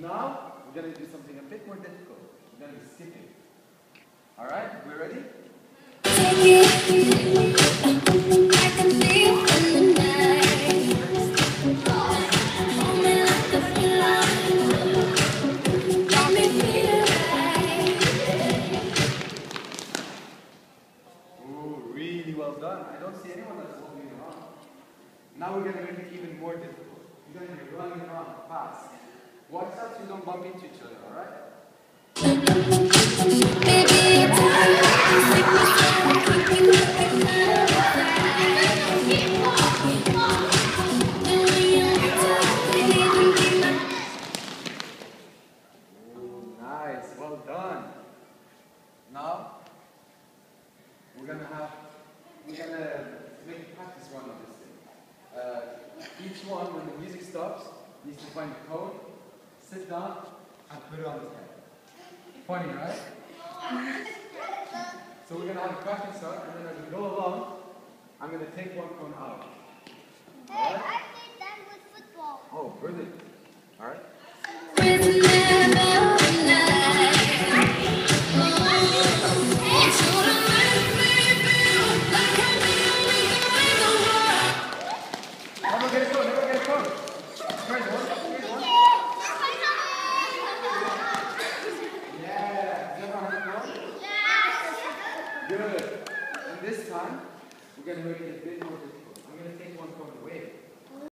Now, we're going to do something a bit more difficult. We're going to be skipping. All right, we ready? Really well done. I don't see anyone that's holding on. Now we're going to make it even more difficult. You're going to be running around fast. Watch out so you don't bump into each other, all right? Nice. Well done. Now, we're gonna have, we're gonna make practice run of this thing. Uh, each one, when the music stops, needs to find a cone, sit down, and put it on his head. Funny, right? So we're gonna have a practice run, and then as we go along, I'm gonna take one cone out. Hey, I played that with football. Oh, brilliant. All right. Never get a cone, never get a cone. Here's one, here's one. Yeah, you ever had a cone? Good. And this time, we're going to make it a bit more difficult. I'm going to take one cone away.